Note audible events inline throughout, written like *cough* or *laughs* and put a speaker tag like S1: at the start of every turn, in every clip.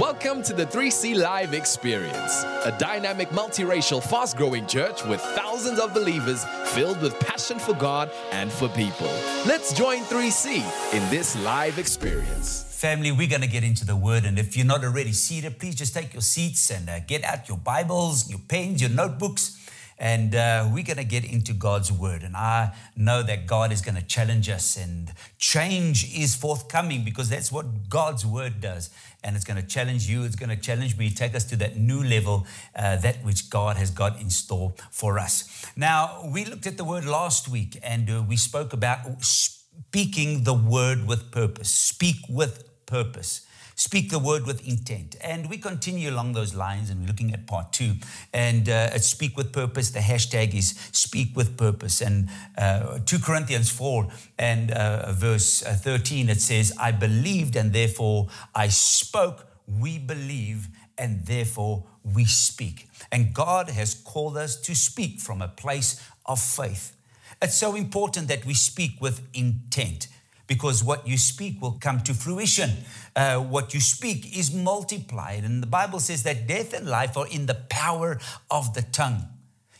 S1: Welcome to the 3C Live Experience, a dynamic, multiracial, fast growing church with thousands of believers filled with passion for God and for people. Let's join 3C in this live experience.
S2: Family, we're going to get into the word. And if you're not already seated, please just take your seats and uh, get out your Bibles, your pens, your notebooks. And uh, we're going to get into God's word. And I know that God is going to challenge us, and change is forthcoming because that's what God's word does. And it's going to challenge you, it's going to challenge me, take us to that new level, uh, that which God has got in store for us. Now, we looked at the word last week and uh, we spoke about speaking the word with purpose. Speak with purpose. Speak the word with intent. And we continue along those lines, and we're looking at part two. And uh, speak with purpose. The hashtag is speak with purpose. And uh, 2 Corinthians 4 and uh, verse uh, 13, it says, I believed, and therefore I spoke. We believe, and therefore we speak. And God has called us to speak from a place of faith. It's so important that we speak with intent because what you speak will come to fruition. Uh, what you speak is multiplied. And the Bible says that death and life are in the power of the tongue.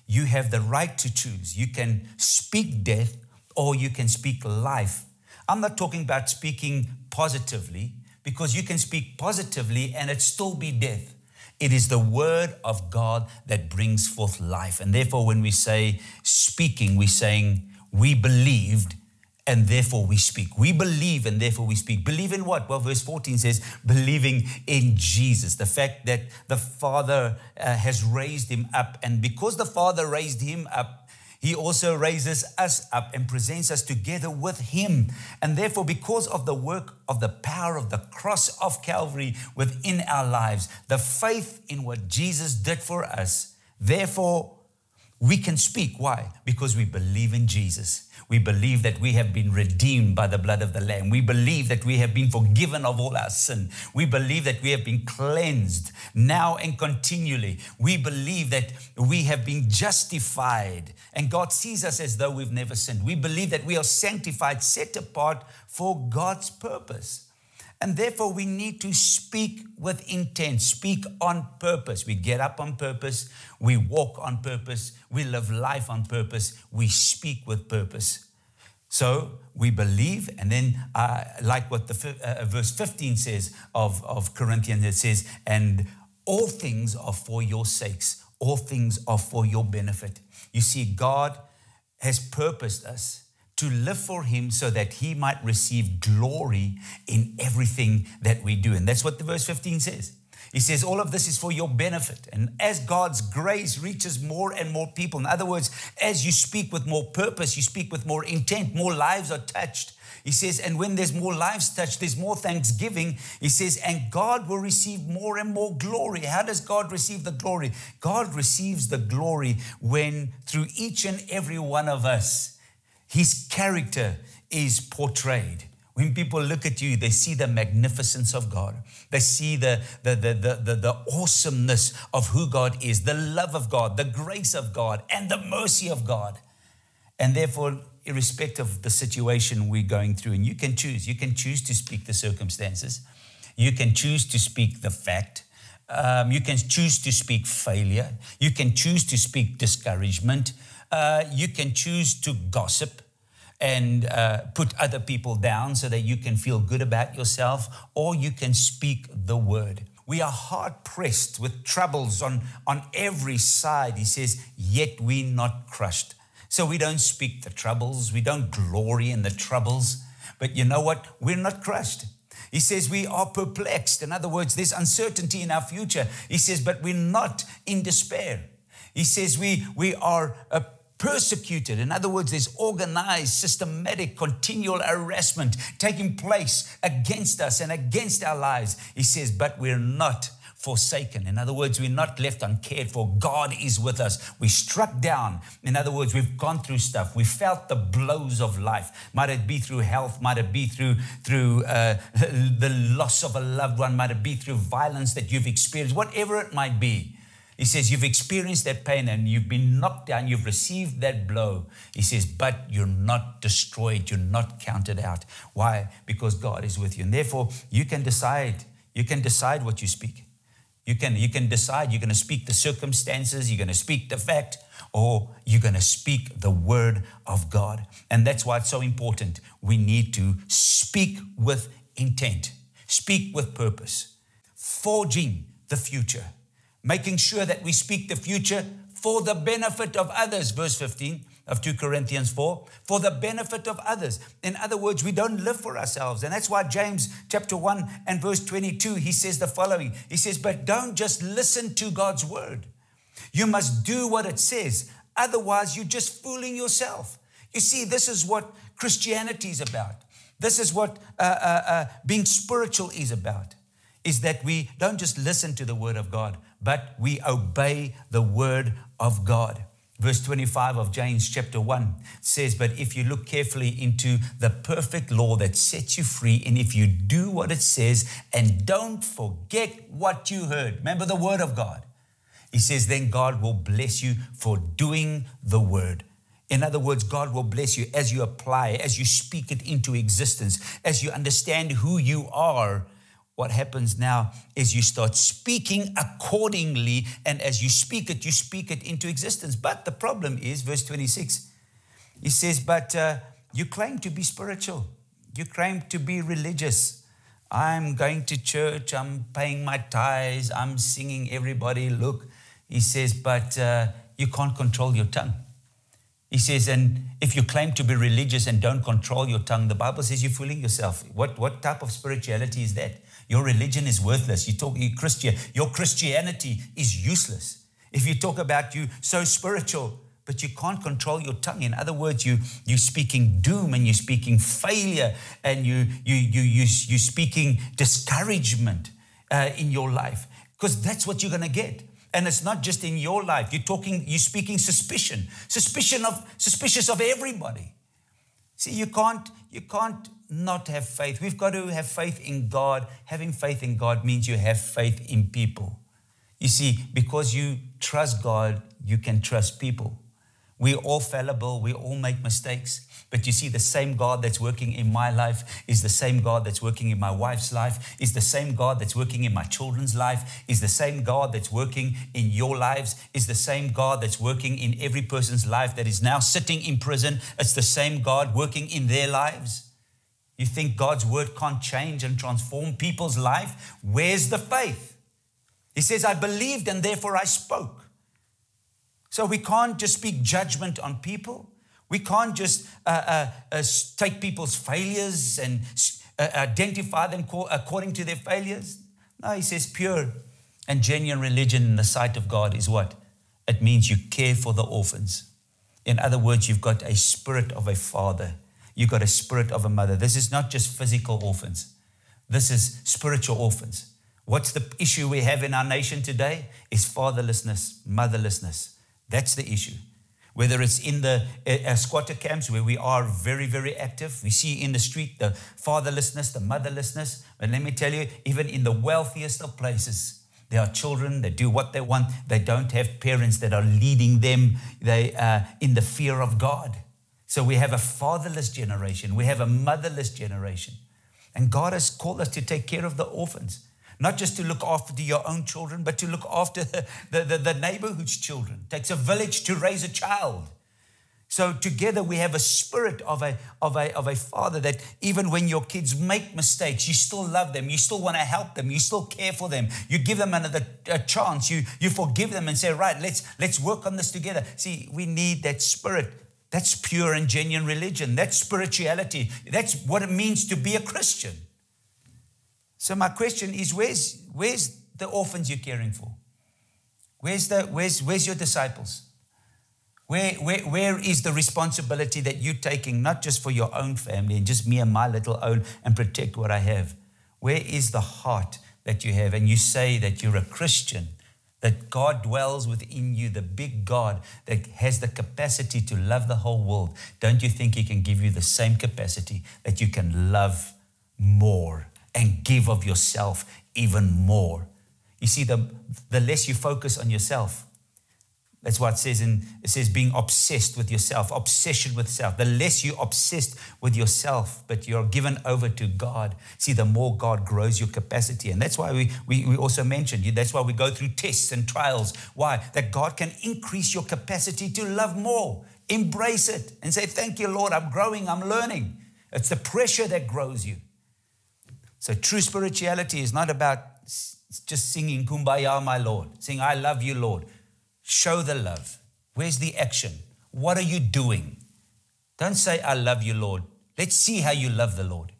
S2: You have the right to choose. You can speak death or you can speak life. I'm not talking about speaking positively because you can speak positively and it still be death. It is the word of God that brings forth life. And therefore, when we say speaking, we're saying we believed and therefore we speak. We believe and therefore we speak. Believe in what? Well, verse 14 says, believing in Jesus, the fact that the Father uh, has raised him up. And because the Father raised him up, he also raises us up and presents us together with him. And therefore, because of the work of the power of the cross of Calvary within our lives, the faith in what Jesus did for us, therefore, we can speak. Why? Because we believe in Jesus. We believe that we have been redeemed by the blood of the Lamb. We believe that we have been forgiven of all our sin. We believe that we have been cleansed now and continually. We believe that we have been justified and God sees us as though we've never sinned. We believe that we are sanctified, set apart for God's purpose. And therefore, we need to speak with intent, speak on purpose. We get up on purpose, we walk on purpose, we live life on purpose, we speak with purpose. So we believe, and then, uh, like what the uh, verse 15 says of, of Corinthians, it says, and all things are for your sakes, all things are for your benefit. You see, God has purposed us to live for Him so that He might receive glory in everything that we do. And that's what the verse 15 says. He says, All of this is for your benefit. And as God's grace reaches more and more people, in other words, as you speak with more purpose, you speak with more intent, more lives are touched. He says, and when there's more lives touched, there's more thanksgiving. He says, and God will receive more and more glory. How does God receive the glory? God receives the glory when through each and every one of us, his character is portrayed. When people look at you, they see the magnificence of God. They see the, the, the, the, the, awesomeness of who God is, the love of God, the grace of God, and the mercy of God. And therefore, irrespective of the situation we're going through, and you can choose, you can choose to speak the circumstances, you can choose to speak the fact. Um, you can choose to speak failure. You can choose to speak discouragement. Uh, you can choose to gossip and uh, put other people down so that you can feel good about yourself, or you can speak the word. We are hard pressed with troubles on, on every side. He says, yet we're not crushed. So we don't speak the troubles, we don't glory in the troubles. But you know what? We're not crushed. He says we are perplexed. In other words, there's uncertainty in our future. He says, but we're not in despair. He says we, we are persecuted. In other words, there's organized, systematic, continual harassment taking place against us and against our lives. He says, but we're not forsaken. In other words, we're not left uncared for. God is with us. We struck down. In other words, we've gone through stuff. We felt the blows of life. Might it be through health? Might it be through through uh, *laughs* the loss of a loved one? Might it be through violence that you've experienced? Whatever it might be. He says, You've experienced that pain and you've been knocked down, you've received that blow. He says, But you're not destroyed, you're not counted out. Why? Because God is with you. And therefore, you can decide You can decide what you speak. You can, you can decide you're going to speak the circumstances, you're going to speak the fact, or you're going to speak the word of God. And that's why it's so important. We need to speak with intent, speak with purpose, forging the future, making sure that we speak the future for the benefit of others. Verse 15 of 2 Corinthians 4, for the benefit of others. In other words, we don't live for ourselves. And that's why James chapter 1 and verse 22, he says the following. He says, But don't just listen to God's word. You must do what it says. Otherwise, you're just fooling yourself. You see, this is what Christianity is about. This is what uh, uh, uh, being spiritual is about. Is that we don't just listen to the word of God, but we obey the word of God. Verse 25 of James chapter 1 says, But if you look carefully into the perfect law that sets you free, and if you do what it says and don't forget what you heard, remember the word of God, he says, then God will bless you for doing the word. In other words, God will bless you as you apply, as you speak it into existence, as you understand who you are. What happens now is you start speaking accordingly, and as you speak it, you speak it into existence. But the problem is, verse 26, he says, But uh, you claim to be spiritual, you claim to be religious, I'm going to church, I'm paying my tithes, I'm singing everybody, look. He says, but uh, you can't control your tongue. He says, and if you claim to be religious and don't control your tongue, the Bible says you're fooling yourself. What, what type of spirituality is that? Your religion is worthless. You talk you Christian, your Christianity is useless. If you talk about you so spiritual, but you can't control your tongue. In other words, you you're speaking doom and you're speaking failure and you you you you you're speaking discouragement uh, in your life because that's what you're going to get. And it's not just in your life. You're talking, you're speaking suspicion, suspicion of suspicious of everybody. See, you can't, you can't not have faith. We've got to have faith in God. Having faith in God means you have faith in people. You see, because you trust God, you can trust people. We're all fallible, we all make mistakes. But you see, the same God that's working in my life is the same God that's working in my wife's life, is the same God that's working in my children's life, is the same God that's working in your lives, is the same God that's working in every person's life that is now sitting in prison. It's the same God working in their lives. You think God's word can't change and transform people's life? Where's the faith? He says, I believed and therefore I spoke. So we can't just speak judgment on people. We can't just uh, uh, uh, take people's failures and uh, identify them according to their failures. No, he says pure and genuine religion in the sight of God is what? It means you care for the orphans. In other words, you've got a spirit of a father, you've got a spirit of a mother. This is not just physical orphans, this is spiritual orphans. What's the issue we have in our nation today? Is fatherlessness, motherlessness. That's the issue whether it's in the uh, squatter camps where we are very, very active. We see in the street the fatherlessness, the motherlessness. And let me tell you, even in the wealthiest of places, there are children that do what they want. They don't have parents that are leading them they, uh, in the fear of God. So we have a fatherless generation, we have a motherless generation. And God has called us to take care of the orphans not just to look after your own children, but to look after the, *laughs* the, the, the neighborhood's children. It takes a village to raise a child. So together we have a spirit of a, of, a, of a father that even when your kids make mistakes, you still love them. You still want to help them. You still care for them. You give them another chance. You, you forgive them and say, right, let's, let's work on this together. See, we need that spirit. That's pure and genuine religion. That's spirituality. That's what it means to be a Christian. So my question is, where's, where's the orphans you're caring for? Where's, the, where's, where's your disciples? Where, where, where is the responsibility that you're taking, not just for your own family and just me and my little own and protect what I have? Where is the heart that you have? And you say that you're a Christian, that God dwells within you, the big God that has the capacity to love the whole world. Don't you think He can give you the same capacity that you can love more? and give of yourself even more. You see, the, the less you focus on yourself, That's what it says in it says being obsessed with yourself, obsession with self. The less you're obsessed with yourself, but you're given over to God, see, the more God grows your capacity. And that's why we, we, we also mentioned that's why we go through tests and trials. Why? That God can increase your capacity to love more. Embrace it and say, Thank you, Lord. I'm growing, I'm learning. It's the pressure that grows you. So true spirituality is not about just singing kumbaya, my Lord, saying, I love you, Lord. Show the love. Where's the action? What are you doing? Don't say, I love you, Lord. Let's see how you love the Lord.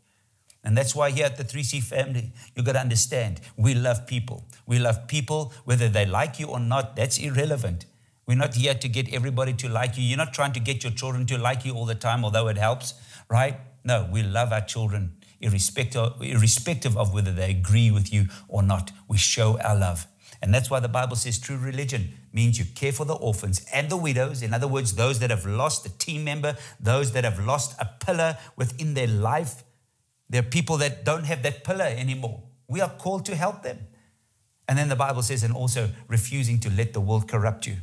S2: And that's why here at the 3C family, you've got to understand we love people. We love people, whether they like you or not, that's irrelevant. We're not here to get everybody to like you. You're not trying to get your children to like you all the time, although it helps, right? No, we love our children irrespective, irrespective of whether they agree with you or not. We show our love. And that's why the Bible says true religion means you care for the orphans and the widows. In other words, those that have lost a team member, those that have lost a pillar within their life. There are people that don't have that pillar anymore. We are called to help them. And then the Bible says, and also refusing to let the world corrupt you.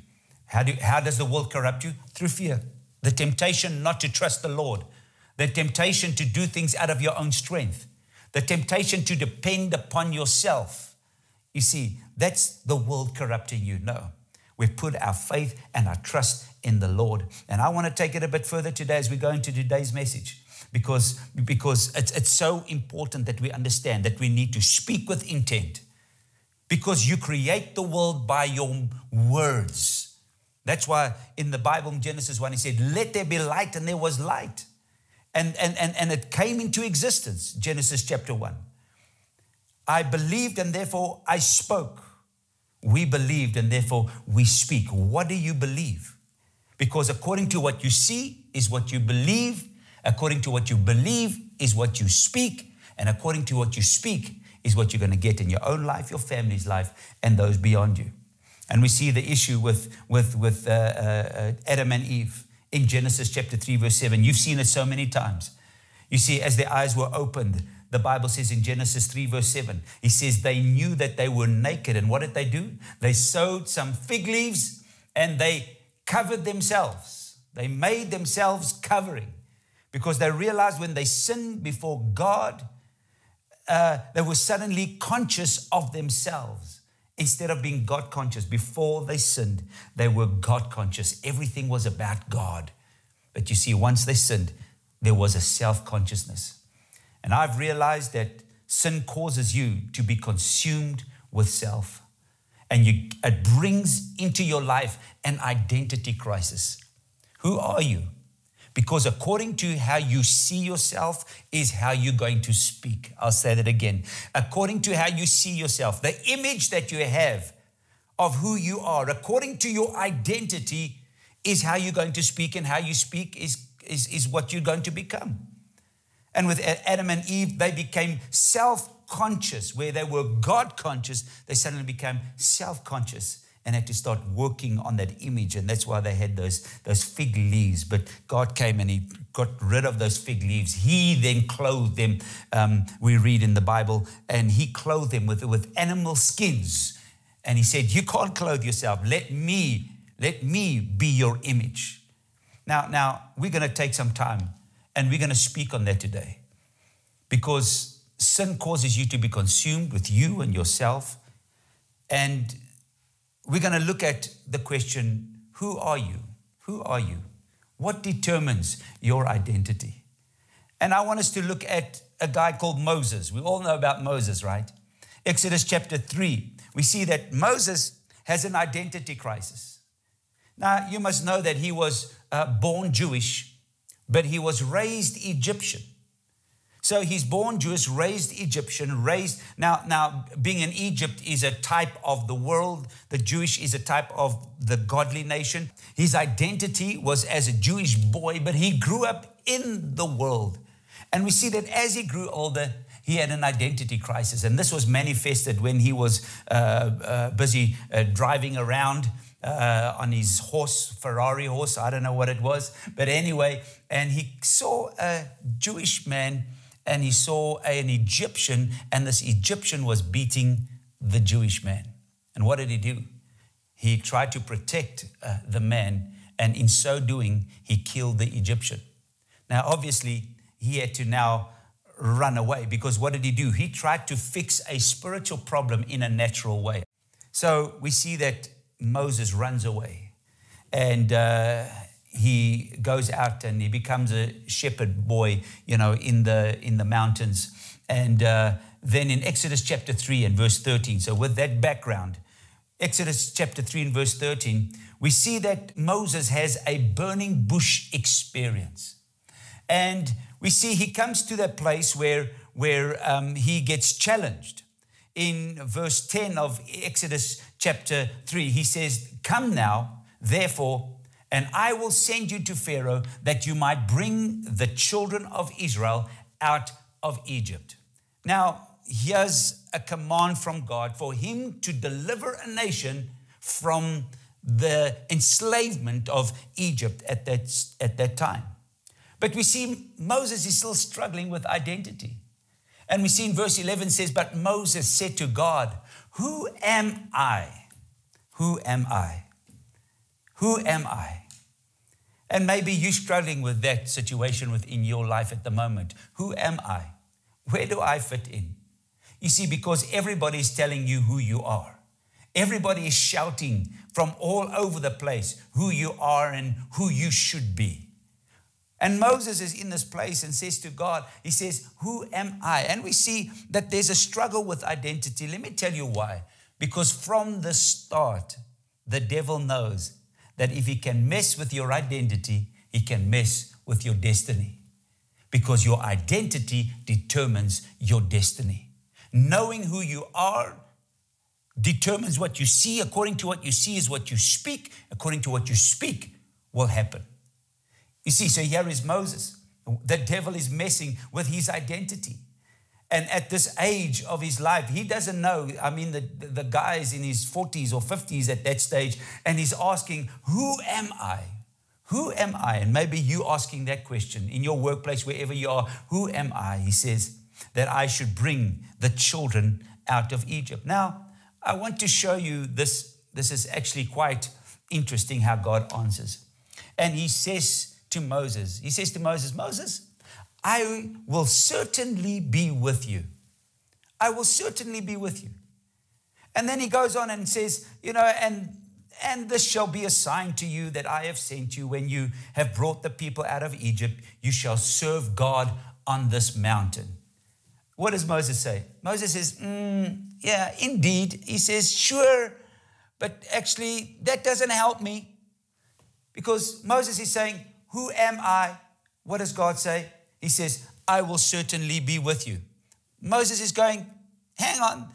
S2: How, do, how does the world corrupt you? Through fear. The temptation not to trust the Lord, the temptation to do things out of your own strength, the temptation to depend upon yourself. You see, that's the world corrupting you. No. We put our faith and our trust in the Lord. And I want to take it a bit further today as we go into today's message because, because it's, it's so important that we understand that we need to speak with intent because you create the world by your words. That's why in the Bible, in Genesis 1, he said, Let there be light, and there was light. And, and, and, and it came into existence, Genesis chapter 1. I believed, and therefore I spoke. We believed and therefore we speak. What do you believe? Because according to what you see is what you believe, according to what you believe is what you speak, and according to what you speak is what you're going to get in your own life, your family's life, and those beyond you. And we see the issue with, with, with uh, uh, Adam and Eve in Genesis chapter 3, verse 7. You've seen it so many times. You see, as their eyes were opened, the Bible says in Genesis 3, verse 7, he says, They knew that they were naked. And what did they do? They sewed some fig leaves and they covered themselves. They made themselves covering because they realized when they sinned before God, uh, they were suddenly conscious of themselves. Instead of being God conscious, before they sinned, they were God conscious. Everything was about God. But you see, once they sinned, there was a self consciousness. And I've realized that sin causes you to be consumed with self. And you, it brings into your life an identity crisis. Who are you? Because according to how you see yourself is how you're going to speak. I'll say that again. According to how you see yourself, the image that you have of who you are, according to your identity, is how you're going to speak, and how you speak is, is, is what you're going to become. And with Adam and Eve, they became self conscious. Where they were God conscious, they suddenly became self conscious and had to start working on that image. And that's why they had those, those fig leaves. But God came and He got rid of those fig leaves. He then clothed them, um, we read in the Bible, and He clothed them with, with animal skins. And He said, You can't clothe yourself. Let me, let me be your image. Now, now we're going to take some time and we're going to speak on that today because sin causes you to be consumed with you and yourself. And we're going to look at the question who are you? Who are you? What determines your identity? And I want us to look at a guy called Moses. We all know about Moses, right? Exodus chapter 3, we see that Moses has an identity crisis. Now, you must know that he was uh, born Jewish but he was raised Egyptian. So he's born Jewish, raised Egyptian, raised now. Now, being in Egypt is a type of the world. The Jewish is a type of the godly nation. His identity was as a Jewish boy, but he grew up in the world. And we see that as he grew older, he had an identity crisis. And this was manifested when he was uh, uh, busy uh, driving around uh, on his horse, Ferrari horse. I don't know what it was. But anyway, and he saw a Jewish man and he saw an Egyptian, and this Egyptian was beating the Jewish man. And what did he do? he tried to protect uh, the man, and in so doing, he killed the Egyptian. Now, obviously, he had to now run away because what did he do? He tried to fix a spiritual problem in a natural way. So we see that Moses runs away and uh, he goes out and he becomes a shepherd boy, you know, in the, in the mountains. And uh, then in Exodus chapter 3 and verse 13, so with that background, Exodus chapter 3 and verse 13, we see that Moses has a burning bush experience. And we see he comes to that place where, where um, he gets challenged. In verse 10 of Exodus chapter 3, he says, Come now, therefore, and I will send you to Pharaoh that you might bring the children of Israel out of Egypt. Now, here's a command from God for him to deliver a nation from the enslavement of Egypt at that, at that time. But we see Moses is still struggling with identity. And we see in verse 11 says, But Moses said to God, Who am I? Who am I? Who am I? And maybe you're struggling with that situation within your life at the moment. Who am I? Where do I fit in? You see, because everybody is telling you who you are. Everybody is shouting from all over the place who you are and who you should be. And Moses is in this place and says to God, He says, Who am I? And we see that there's a struggle with identity. Let me tell you why. Because from the start, the devil knows that if he can mess with your identity, he can mess with your destiny. Because your identity determines your destiny. Knowing who you are determines what you see. According to what you see is what you speak. According to what you speak will happen. You see, so here is Moses. The devil is messing with his identity. And at this age of his life, he doesn't know. I mean, the, the guy is in his 40s or 50s at that stage, and he's asking, Who am I? Who am I? And maybe you asking that question in your workplace, wherever you are, Who am I? He says that I should bring the children out of Egypt. Now, I want to show you this. This is actually quite interesting how God answers. And he says, to Moses. He says to Moses, Moses, I will certainly be with you. I will certainly be with you. And then he goes on and says, you know, and and this shall be a sign to you that I have sent you when you have brought the people out of Egypt. You shall serve God on this mountain. What does Moses say? Moses says, mm, Yeah, indeed. He says, Sure, but actually, that doesn't help me. Because Moses is saying, who am I? What does God say? He says, I will certainly be with you. Moses is going, Hang on,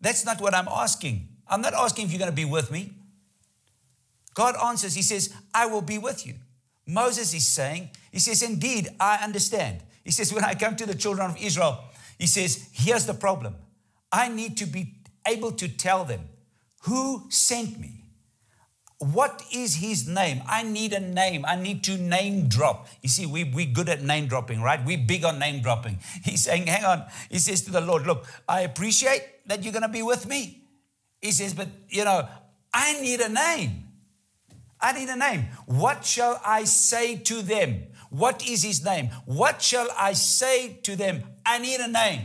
S2: that's not what I'm asking. I'm not asking if you're going to be with me. God answers, He says, I will be with you. Moses is saying, He says, Indeed, I understand. He says, When I come to the children of Israel, He says, Here's the problem. I need to be able to tell them who sent me. What is his name? I need a name. I need to name drop. You see, we, we're good at name dropping, right? We're big on name dropping. *laughs* He's saying, hang on. He says to the Lord, look, I appreciate that you're going to be with me. He says, but, you know, I need a name. I need a name. What shall I say to them? What is his name? What shall I say to them? I need a name.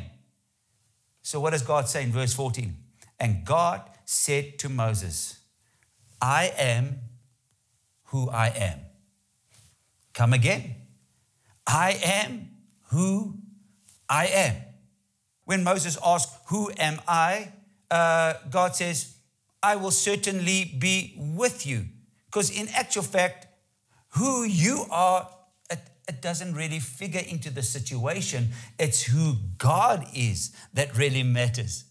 S2: So, what does God say in verse 14? And God said to Moses, I am who I am. Come again. I am who I am. When Moses asked, Who am I? Uh, God says, I will certainly be with you. Because in actual fact, who you are, it, it doesn't really figure into the situation. It's who God is that really matters.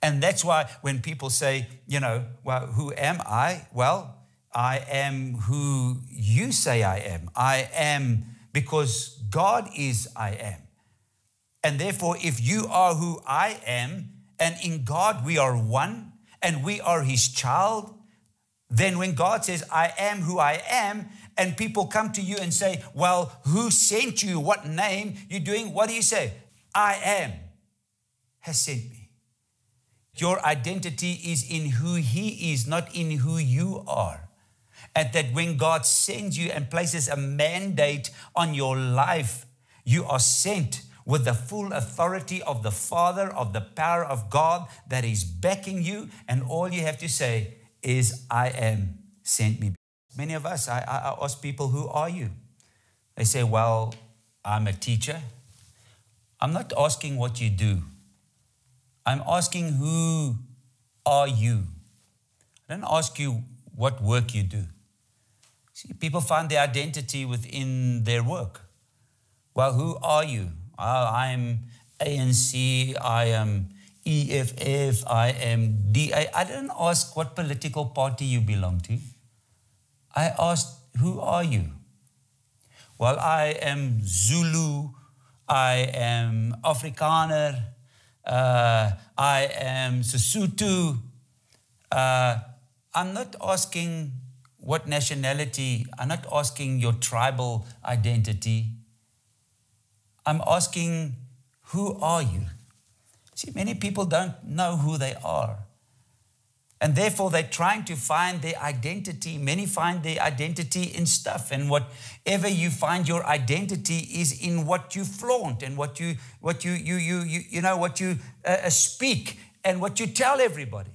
S2: And that's why when people say, you know, well, who am I? Well, I am who you say I am. I am because God is I am. And therefore, if you are who I am, and in God we are one, and we are his child, then when God says, I am who I am, and people come to you and say, Well, who sent you? What name you're doing? What do you say? I am has sent me. Your identity is in who He is, not in who you are. And that when God sends you and places a mandate on your life, you are sent with the full authority of the Father, of the power of God that is backing you. And all you have to say is, I am, sent me. Many of us, I, I ask people, Who are you? They say, Well, I'm a teacher. I'm not asking what you do. I'm asking who are you? I don't ask you what work you do. See, people find their identity within their work. Well, who are you? Oh, I'm ANC, I am EFF, I am DA. I didn't ask what political party you belong to. I asked, who are you? Well, I am Zulu I am Afrikaner, uh, I am Sesotho. Uh, I'm not asking what nationality, I'm not asking your tribal identity. I'm asking, who are you? See, many people don't know who they are. And therefore, they're trying to find their identity. Many find their identity in stuff. And whatever you find your identity is in what you flaunt and what you, what you, you, you, you, you know, what you uh, uh, speak and what you tell everybody.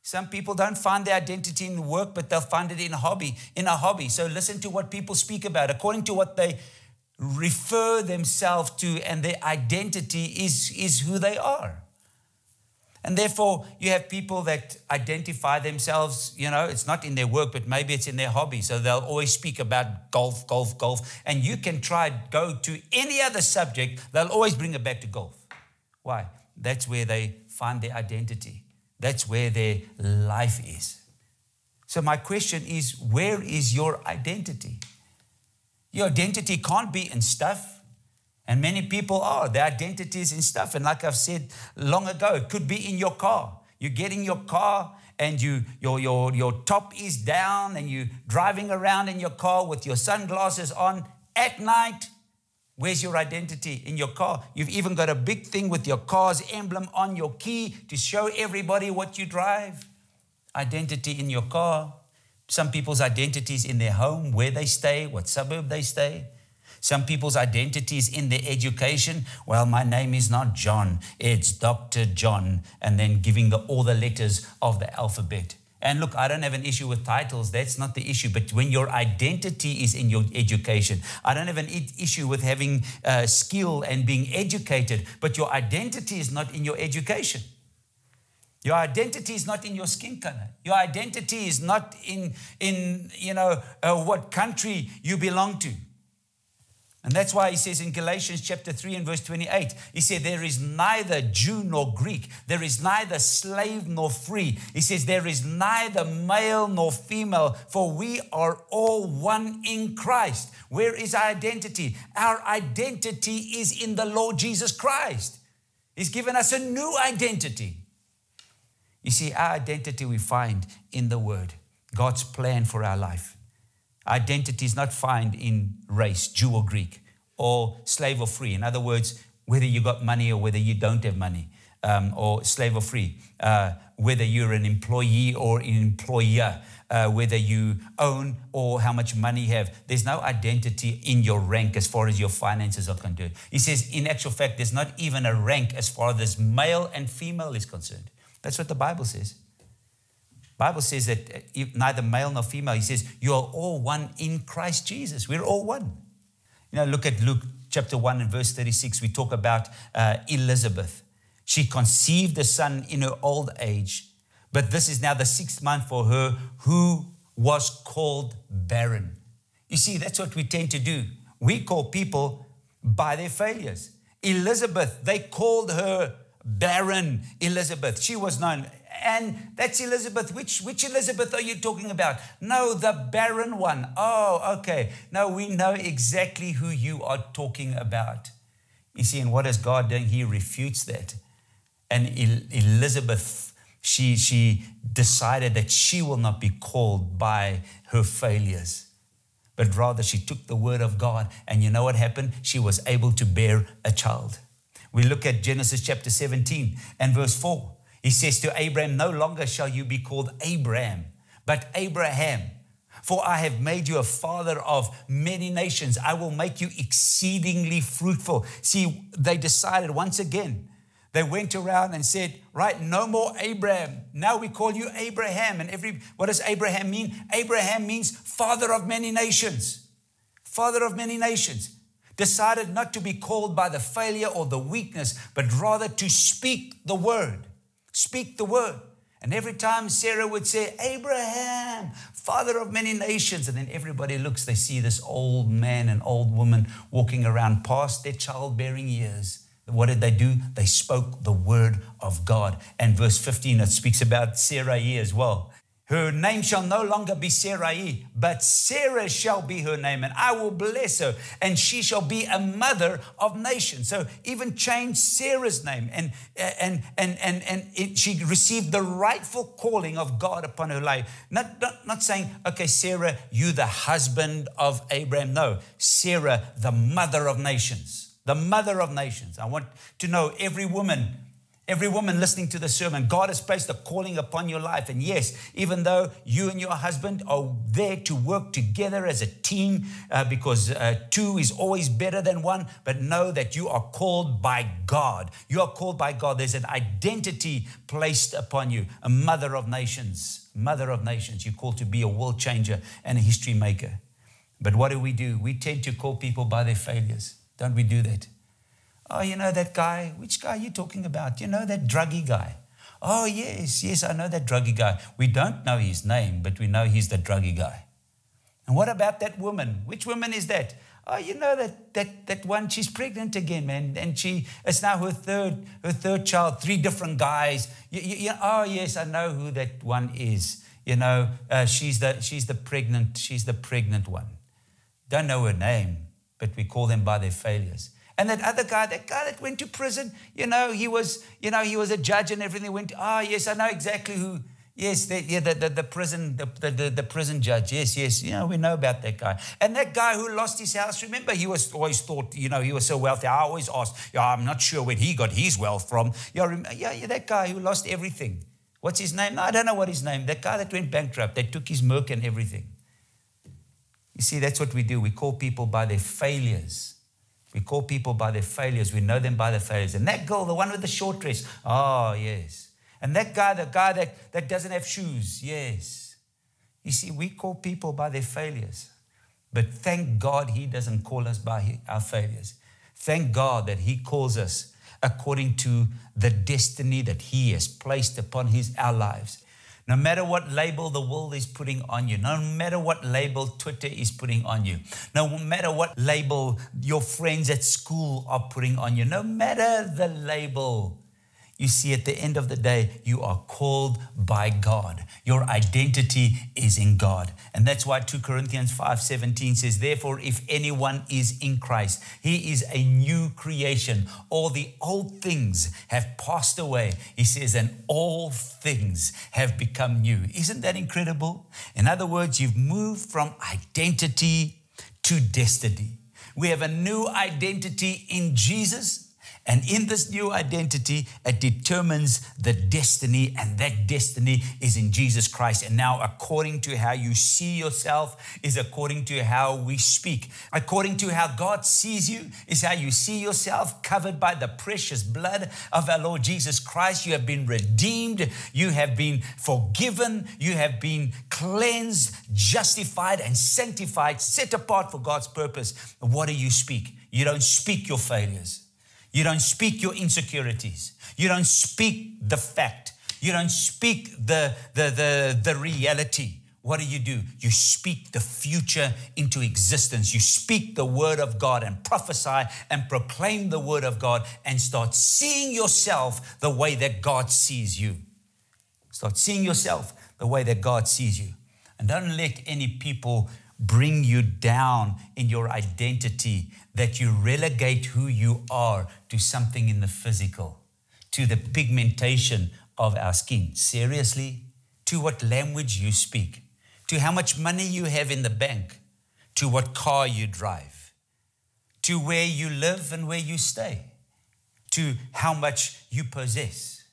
S2: Some people don't find their identity in work, but they'll find it in a hobby, in a hobby. So listen to what people speak about according to what they refer themselves to, and their identity is, is who they are. And therefore, you have people that identify themselves, you know, it's not in their work, but maybe it's in their hobby. So they'll always speak about golf, golf, golf. And you can try go to any other subject, they'll always bring it back to golf. Why? That's where they find their identity. That's where their life is. So my question is, where is your identity? Your identity can't be in stuff. And many people are. Their identities and stuff. And like I've said long ago, it could be in your car. You get in your car and you your your your top is down and you're driving around in your car with your sunglasses on at night. Where's your identity in your car? You've even got a big thing with your car's emblem on your key to show everybody what you drive. Identity in your car. Some people's identities in their home, where they stay, what suburb they stay. Some people's identities in their education, well, my name is not John, it's Dr. John, and then giving the, all the letters of the alphabet. And look, I don't have an issue with titles. That's not the issue. But when your identity is in your education, I don't have an issue with having uh, skill and being educated. But your identity is not in your education. Your identity is not in your skin color. Your identity is not in, in you know, uh, what country you belong to. And that's why he says in Galatians chapter 3 and verse 28, he said, There is neither Jew nor Greek, there is neither slave nor free. He says, There is neither male nor female, for we are all one in Christ. Where is our identity? Our identity is in the Lord Jesus Christ. He's given us a new identity. You see, our identity we find in the Word, God's plan for our life. Identity is not found in race, Jew or Greek, or slave or free. In other words, whether you got money or whether you don't have money, um, or slave or free, uh, whether you're an employee or an employer, uh, whether you own or how much money you have. There's no identity in your rank as far as your finances are concerned. He says, in actual fact, there's not even a rank as far as male and female is concerned. That's what the Bible says. Bible says that uh, neither male nor female, he says, you are all one in Christ Jesus. We're all one. You know, look at Luke chapter 1 and verse 36. We talk about uh, Elizabeth. She conceived a son in her old age, but this is now the sixth month for her who was called barren. You see, that's what we tend to do. We call people by their failures. Elizabeth, they called her barren Elizabeth. She was known and that's Elizabeth. Which, which Elizabeth are you talking about? No, the barren one. Oh, okay. No, we know exactly who you are talking about. You see, and what is God doing? He refutes that. And Elizabeth, she, she decided that she will not be called by her failures, but rather she took the word of God. And you know what happened? She was able to bear a child. We look at Genesis chapter 17 and verse 4. He says to Abraham, No longer shall you be called Abram, but Abraham. For I have made you a father of many nations. I will make you exceedingly fruitful. See, they decided once again, they went around and said, Right, no more Abram. Now we call you Abraham. And every what does Abraham mean? Abraham means father of many nations. Father of many nations. Decided not to be called by the failure or the weakness, but rather to speak the word. Speak the word. And every time Sarah would say, Abraham, father of many nations, and then everybody looks, they see this old man and old woman walking around past their childbearing years what did they do? They spoke the word of God. And verse 15, it speaks about Sarai as well. Her name shall no longer be Sarai, but Sarah shall be her name, and I will bless her, and she shall be a mother of nations. So even change Sarah's name, and and and and and it, she received the rightful calling of God upon her life. Not, not not saying, okay, Sarah, you the husband of Abraham. No, Sarah, the mother of nations the mother of nations. I want to know every woman, every woman listening to the sermon, God has placed a calling upon your life. And yes, even though you and your husband are there to work together as a team, uh, because uh, two is always better than one, but know that you are called by God. You are called by God. There's an identity placed upon you, a mother of nations. Mother of nations. You're called to be a world changer and a history maker. But what do we do? We tend to call people by their failures. Don't we do that? Oh, you know that guy? Which guy are you talking about? You know that druggy guy? Oh, yes, yes, I know that druggy guy. We don't know his name, but we know he's the druggy guy. And what about that woman? Which woman is that? Oh, you know that that that one, she's pregnant again, man. And she it's now her third, her third child, three different guys. You, you, you oh, yes, I know who that one is. You know, uh, she's the she's the pregnant, she's the pregnant one. Don't know her name but we call them by their failures. And that other guy, that guy that went to prison, you know, he was, you know, he was a judge and everything. Went, ah, oh, yes, I know exactly who. Yes, the, yeah, the, the, the prison, the, the, the, prison judge. Yes, yes, you know, we know about that guy. And that guy who lost his house, remember, he was always thought, you know, he was so wealthy. I always asked, yeah, I'm not sure where he got his wealth from. Yeah, yeah, yeah, that guy who lost everything. What's his name? No, I don't know what his name. That guy that went bankrupt. They took his milk and everything. You see, that's what we do. We call people by their failures. We call people by their failures. We know them by their failures. And that girl, the one with the short dress, oh, yes. And that guy, the guy that, that doesn't have shoes, yes. You see, we call people by their failures. But thank God he doesn't call us by our failures. Thank God that he calls us according to the destiny that he has placed upon his, our lives. No matter what label the world is putting on you, no matter what label Twitter is putting on you, no matter what label your friends at school are putting on you, no matter the label you see, at the end of the day, you are called by God. Your identity is in God. And that's why 2 Corinthians 5:17 says, Therefore, if anyone is in Christ, he is a new creation. All the old things have passed away. He says, and all things have become new. Isn't that incredible? In other words, you've moved from identity to destiny. We have a new identity in Jesus and in this new identity, it determines the destiny, and that destiny is in Jesus Christ. And now, according to how you see yourself, is according to how we speak. According to how God sees you, is how you see yourself, covered by the precious blood of our Lord Jesus Christ. You have been redeemed, you have been forgiven, you have been cleansed, justified, and sanctified, set apart for God's purpose. What do you speak? You don't speak your failures. You don't speak your insecurities. You don't speak the fact. You don't speak the, the, the, the reality. What do you do? You speak the future into existence. You speak the word of God and prophesy and proclaim the word of God and start seeing yourself the way that God sees you. Start seeing yourself the way that God sees you. And don't let any people bring you down in your identity that you relegate who you are to something in the physical, to the pigmentation of our skin. Seriously? To what language you speak, to how much money you have in the bank, to what car you drive, to where you live and where you stay, to how much you possess.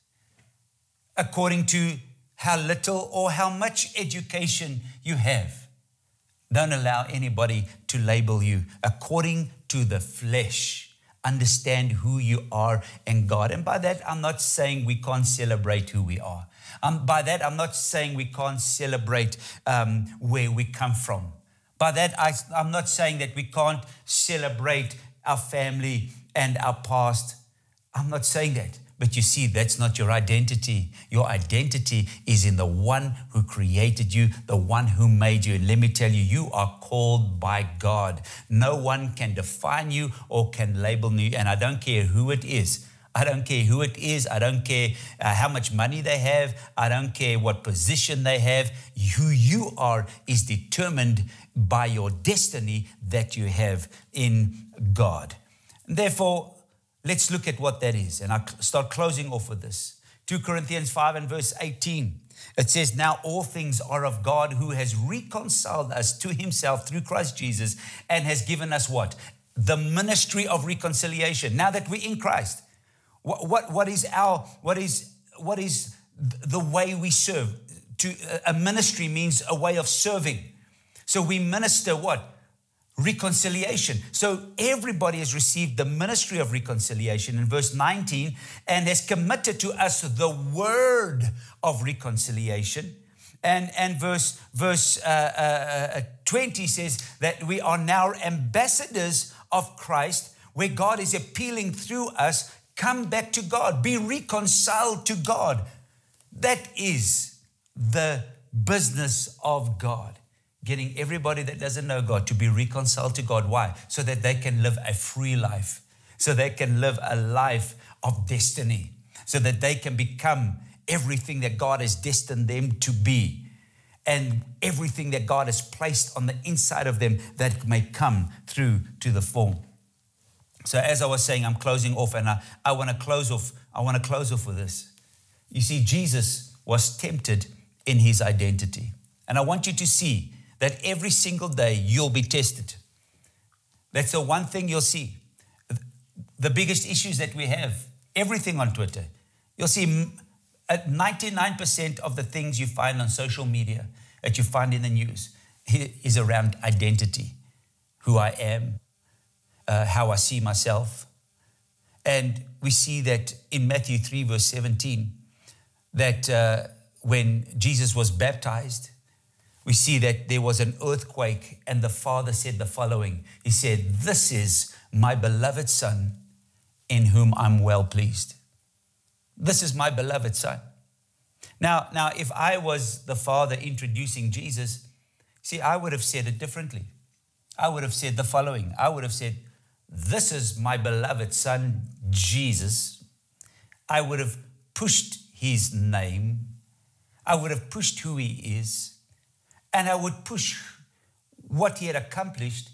S2: according to how little or how much education you have. Don't allow anybody to label you according to the flesh. Understand who you are in God. And by that, I'm not saying we can't celebrate who we are. Um, by that, I'm not saying we can't celebrate um, where we come from. By that, I, I'm not saying that we can't celebrate our family and our past. I'm not saying that. But you see, that's not your identity. Your identity is in the one who created you, the one who made you. And let me tell you, you are called by God. No one can define you or can label you. And I don't care who it is. I don't care who it is. I don't care uh, how much money they have. I don't care what position they have. Who you are is determined by your destiny that you have in God. Therefore, Let's look at what that is. And I start closing off with this. 2 Corinthians 5 and verse 18. It says, Now all things are of God who has reconciled us to himself through Christ Jesus and has given us what? The ministry of reconciliation. Now that we're in Christ, what, what, what is our, what is, what is the way we serve? To, a ministry means a way of serving. So we minister what? Reconciliation. So everybody has received the ministry of reconciliation in verse 19 and has committed to us the word of reconciliation. And, and verse, verse uh, uh, uh 20 says that we are now ambassadors of Christ, where God is appealing through us come back to God, be reconciled to God. That is the business of God getting everybody that doesn't know God to be reconciled to God. Why? So that they can live a free life, so they can live a life of destiny, so that they can become everything that God has destined them to be. And everything that God has placed on the inside of them that may come through to the form. So, as I was saying, I'm closing off, and I, I want to close off. I want to close off with this. You see, Jesus was tempted in his identity. And I want you to see that every single day you'll be tested. That's the one thing you'll see. The biggest issues that we have, everything on Twitter, you'll see 99% of the things you find on social media that you find in the news is around identity, who I am, uh, how I see myself. And we see that in Matthew 3, verse 17, that uh, when Jesus was baptized, we see that there was an earthquake, and the father said the following He said, This is my beloved son in whom I'm well pleased. This is my beloved son. Now, now, if I was the father introducing Jesus, see, I would have said it differently. I would have said the following I would have said, This is my beloved son, Jesus. I would have pushed his name, I would have pushed who he is and I would push what he had accomplished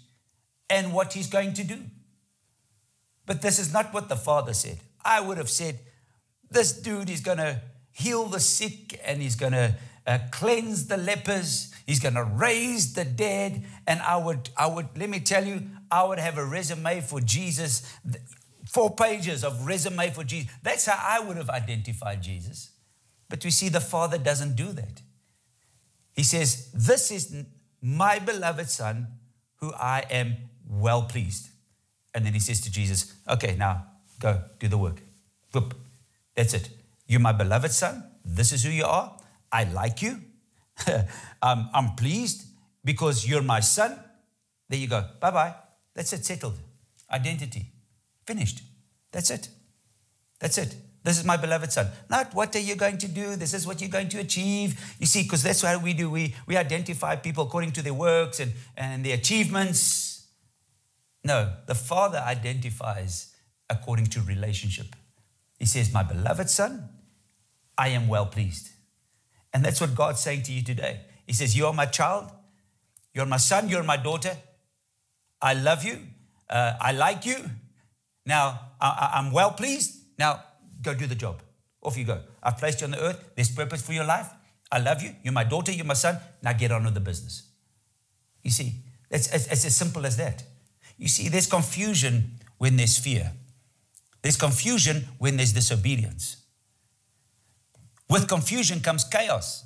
S2: and what he's going to do. But this is not what the father said. I would have said, This dude is going to heal the sick and he's going to uh, cleanse the lepers. He's going to raise the dead. And I would, I would, let me tell you, I would have a resume for Jesus, four pages of resume for Jesus. That's how I would have identified Jesus. But we see the Father doesn't do that. He says, This is my beloved Son who I am well pleased. And then he says to Jesus, Okay, now go do the work. Whoop. That's it. You're my beloved Son. This is who you are. I like you. *laughs* um, I'm pleased because you're my son. There you go. Bye bye. That's it. Settled. Identity. Finished. That's it. That's it. This is my beloved son. Not what are you going to do? This is what you're going to achieve. You see, because that's what we do. We, we identify people according to their works and, and their achievements. No, the Father identifies according to relationship. He says, My beloved son, I am well pleased. And that's what God's saying to you today. He says, You are my child. You're my son. You're my daughter. I love you. Uh, I like you. Now, I, I'm well pleased. Now, go do the job. Off you go. I've placed you on the earth. There's purpose for your life. I love you. You're my daughter. You're my son. Now get on with the business. You see, it's, it's, it's as simple as that. You see, there's confusion when there's fear, there's confusion when there's disobedience. With confusion comes chaos.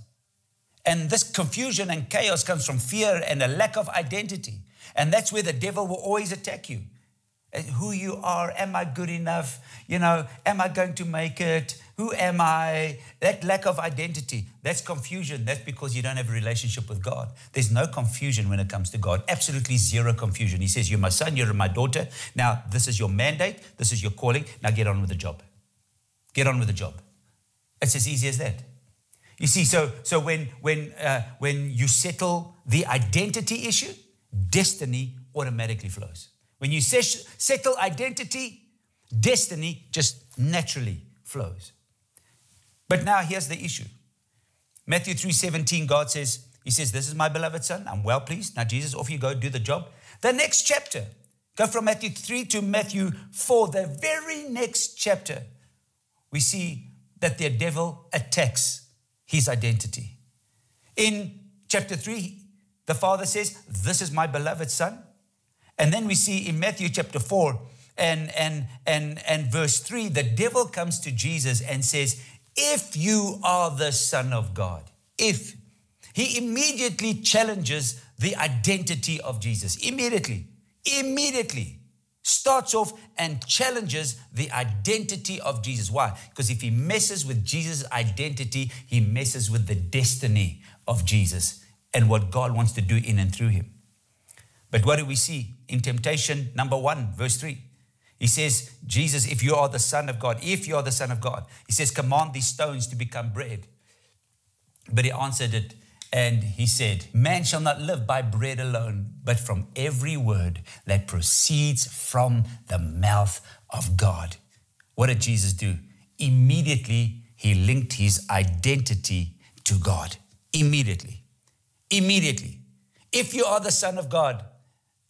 S2: And this confusion and chaos comes from fear and a lack of identity. And that's where the devil will always attack you. Uh, who you are, am I good enough? You know, am I going to make it? Who am I? That lack of identity, that's confusion. That's because you don't have a relationship with God. There's no confusion when it comes to God. Absolutely zero confusion. He says, You're my son, you're my daughter. Now, this is your mandate, this is your calling. Now get on with the job. Get on with the job. It's as easy as that. You see, so so when when uh, when you settle the identity issue, destiny automatically flows. When you settle identity, destiny just naturally flows. But now here's the issue. Matthew 3:17, God says, He says, This is my beloved son. I'm well pleased. Now, Jesus, off you go, do the job. The next chapter, go from Matthew 3 to Matthew 4, the very next chapter, we see that the devil attacks his identity. In chapter 3, the father says, This is my beloved son. And then we see in Matthew chapter 4 and, and, and, and verse 3, the devil comes to Jesus and says, If you are the Son of God, if he immediately challenges the identity of Jesus, immediately, immediately starts off and challenges the identity of Jesus. Why? Because if he messes with Jesus' identity, he messes with the destiny of Jesus and what God wants to do in and through him. But what do we see in temptation number one, verse three? He says, Jesus, if you are the Son of God, if you are the Son of God, he says, command these stones to become bread. But he answered it and he said, Man shall not live by bread alone, but from every word that proceeds from the mouth of God. What did Jesus do? Immediately, he linked his identity to God. Immediately. Immediately. If you are the Son of God,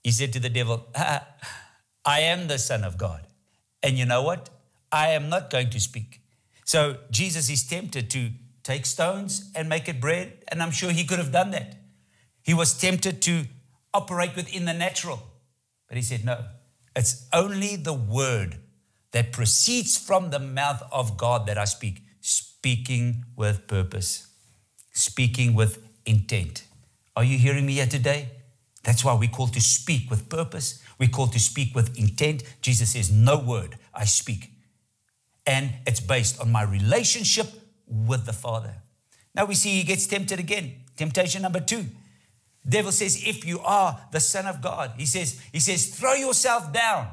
S2: he said to the devil, I am the Son of God. And you know what? I am not going to speak. So Jesus is tempted to take stones and make it bread. And I'm sure he could have done that. He was tempted to operate within the natural. But he said, No, it's only the word that proceeds from the mouth of God that I speak, speaking with purpose, speaking with intent. Are you hearing me here today? That's why we call to speak with purpose. We call to speak with intent. Jesus says, No word I speak. And it's based on my relationship with the Father. Now we see he gets tempted again. Temptation number two. Devil says, if you are the Son of God, he says, he says, throw yourself down.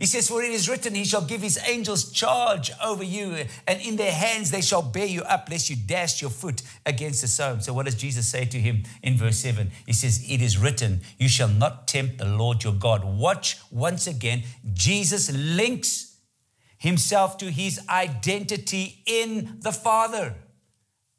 S2: He says, For it is written, He shall give His angels charge over you, and in their hands they shall bear you up, lest you dash your foot against the stone. So, what does Jesus say to him in verse 7? He says, It is written, You shall not tempt the Lord your God. Watch once again, Jesus links himself to his identity in the Father.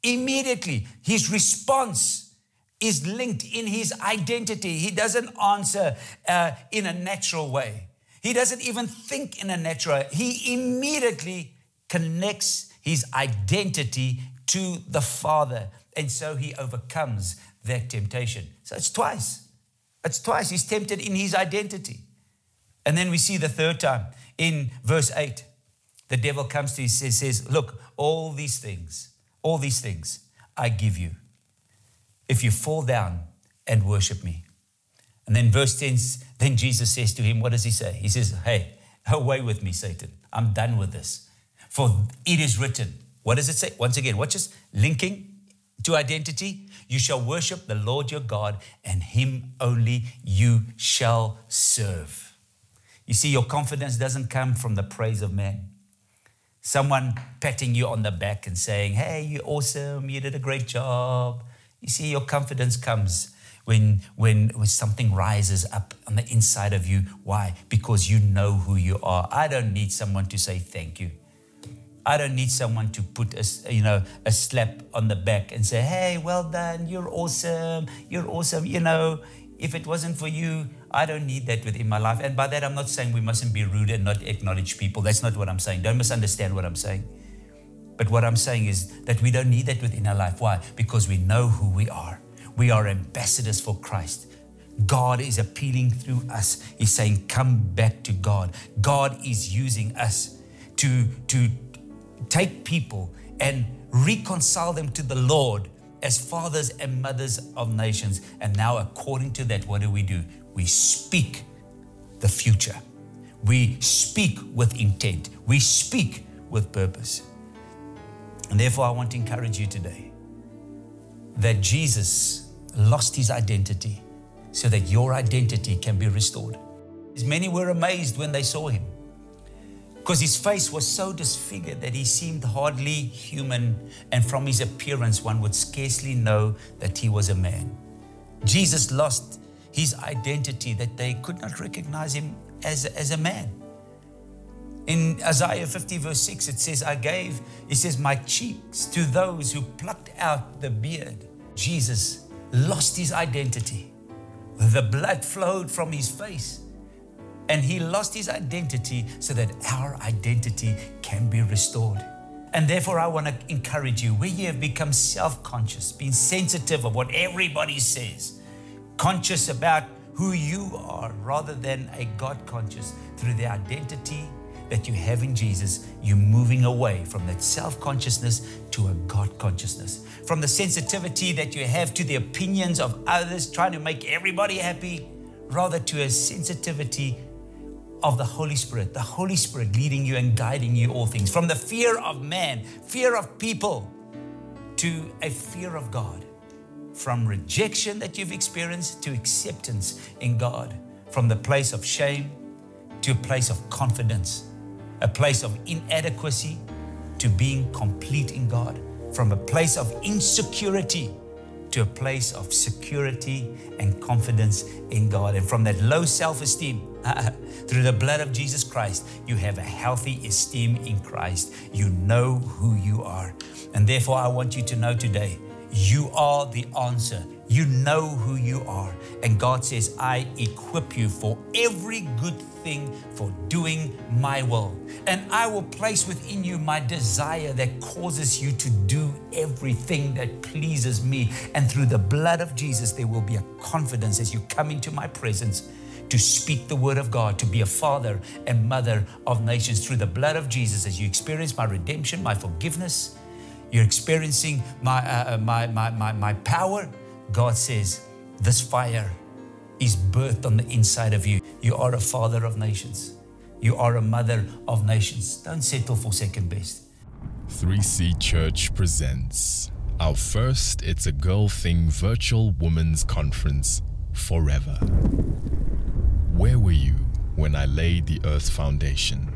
S2: Immediately, his response is linked in his identity. He doesn't answer uh, in a natural way. He doesn't even think in a natural. He immediately connects his identity to the Father. And so he overcomes that temptation. So it's twice. It's twice. He's tempted in his identity. And then we see the third time in verse 8. The devil comes to him and says, Look, all these things, all these things I give you if you fall down and worship me. And then verse 10, then Jesus says to him, What does he say? He says, Hey, away with me, Satan. I'm done with this. For it is written. What does it say? Once again, watch this linking to identity. You shall worship the Lord your God, and him only you shall serve. You see, your confidence doesn't come from the praise of man. Someone patting you on the back and saying, Hey, you're awesome, you did a great job. You see, your confidence comes when, when, when something rises up on the inside of you. Why? Because you know who you are. I don't need someone to say thank you. I don't need someone to put a, you know, a slap on the back and say, hey, well done, you're awesome, you're awesome. You know, if it wasn't for you, I don't need that within my life. And by that, I'm not saying we mustn't be rude and not acknowledge people. That's not what I'm saying. Don't misunderstand what I'm saying. But what I'm saying is that we don't need that within our life. Why? Because we know who we are. We are ambassadors for Christ. God is appealing through us. He's saying, Come back to God. God is using us to, to take people and reconcile them to the Lord as fathers and mothers of nations. And now, according to that, what do we do? We speak the future. We speak with intent. We speak with purpose. And therefore, I want to encourage you today that Jesus lost his identity so that your identity can be restored. As many were amazed when they saw him because his face was so disfigured that he seemed hardly human, and from his appearance, one would scarcely know that he was a man. Jesus lost his identity, that they could not recognize him as, as a man. In Isaiah 50, verse 6, it says, I gave, it says, my cheeks to those who plucked out the beard. Jesus lost his identity. The blood flowed from his face and he lost his identity so that our identity can be restored. And therefore, I want to encourage you where you have become self conscious, being sensitive of what everybody says, conscious about who you are rather than a God conscious through the identity that you have in Jesus, you're moving away from that self consciousness to a God consciousness. From the sensitivity that you have to the opinions of others, trying to make everybody happy, rather to a sensitivity of the Holy Spirit, the Holy Spirit leading you and guiding you all things. From the fear of man, fear of people, to a fear of God. From rejection that you've experienced to acceptance in God. From the place of shame to a place of confidence. A place of inadequacy to being complete in God. From a place of insecurity to a place of security and confidence in God. And from that low self esteem, *laughs* through the blood of Jesus Christ, you have a healthy esteem in Christ. You know who you are. And therefore, I want you to know today you are the answer. You know who you are. And God says, I equip you for every good thing for doing my will. And I will place within you my desire that causes you to do everything that pleases me. And through the blood of Jesus, there will be a confidence as you come into my presence to speak the word of God, to be a father and mother of nations through the blood of Jesus as you experience my redemption, my forgiveness you're experiencing my, uh, uh, my, my, my, my power. God says, This fire is birthed on the inside of you. You are a father of nations. You are a mother of nations. Don't settle for second best.
S1: 3C Church presents our first It's a Girl Thing virtual women's conference forever. Where were you when I laid the earth's foundation?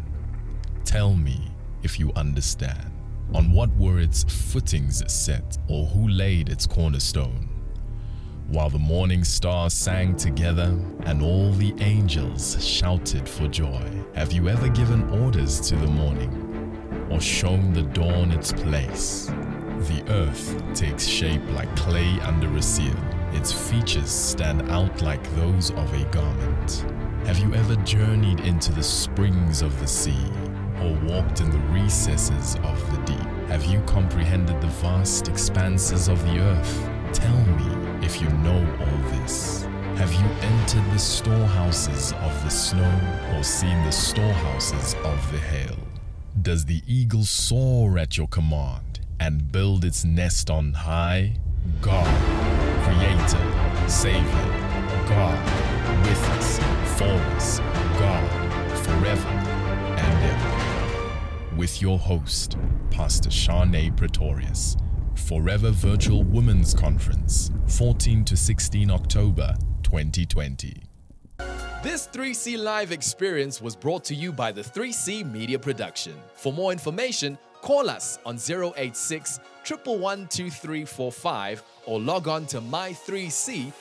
S1: Tell me if you understand. On what were its footings set, or who laid its cornerstone? While the morning stars sang together and all the angels shouted for joy, have you ever given orders to the morning or shown the dawn its place? The earth takes shape like clay under a seal. Its features stand out like those of a garment. Have you ever journeyed into the springs of the sea or walked in the recesses of the deep? Have you comprehended the vast expanses of the earth? Tell me if you know all this. Have you entered the storehouses of the snow or seen the storehouses of the hail? Does the eagle soar at your command and build its nest on high? God, Creator, Savior, God, with us, for us, God, forever and ever. With your host, Pastor Shanae Pretorius. Forever Virtual Women's Conference, 14 to 16 October 2020. This 3C Live experience was brought to you by the 3C Media Production. For more information, call us on 086 111 or log on to my3c.tv.